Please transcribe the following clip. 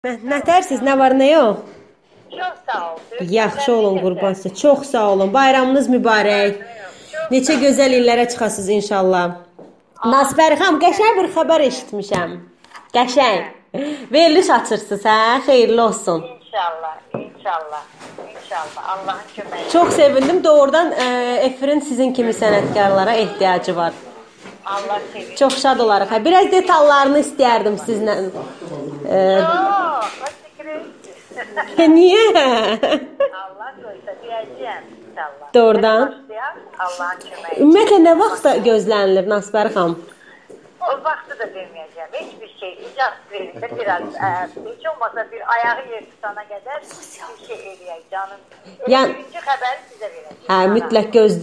Nə, nətərsiz? Nə var, nə yox? Çox sağ ol. Yaxşı olun qurban sizə. Çox sağ olun. Bayramınız mübarək. Neçə gözəl illərə çıxasınız inşallah. Nasbər xanım, qəşəng bir xəbər eşitmişəm. Qəşəng. Veriliş açırsınız, hə? Xeyirli olsun. İnşallah, inşallah, inşallah. Allahın köməyi. Çox sevindim. Doğrudan e, efirin sizin kimi sənətkarlara ehtiyacı var. Allah sevir. Çox şad olarıq. Hə, biraz detallarını istəyərdim sizlə. E, niyə? Allah koysa diyeceğim inşallah. Doğrudan. Allahın köməyi. Ümumiyyətlə nə vaxtda gözlənilir Nasbər xanım? O vaxtı da demeyeceğim. Hiçbir şey icaz verildi. Biraz e, hiç olmasa bir ayağı yer tutana kadar bir şey eləyək canım. Yani- Birinci xəbəri sizə verəcəm. Hə, mütləq gözləyirəm.